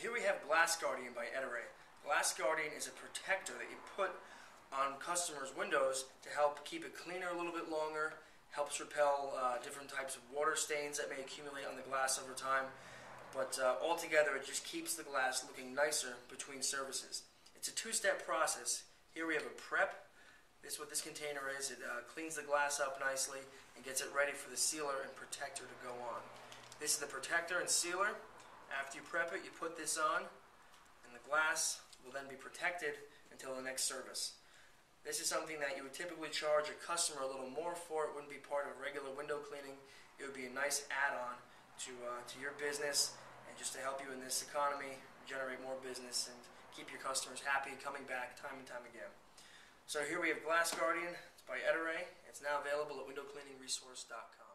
Here we have Glass Guardian by Ettore. Glass Guardian is a protector that you put on customers' windows to help keep it cleaner a little bit longer, helps repel uh, different types of water stains that may accumulate on the glass over time. But uh, altogether, it just keeps the glass looking nicer between services. It's a two-step process. Here we have a prep. This is what this container is. It uh, cleans the glass up nicely and gets it ready for the sealer and protector to go on. This is the protector and sealer. After you prep it, you put this on, and the glass will then be protected until the next service. This is something that you would typically charge a customer a little more for. It wouldn't be part of regular window cleaning. It would be a nice add-on to, uh, to your business and just to help you in this economy generate more business and keep your customers happy coming back time and time again. So here we have Glass Guardian. It's by Ettore. It's now available at windowcleaningresource.com.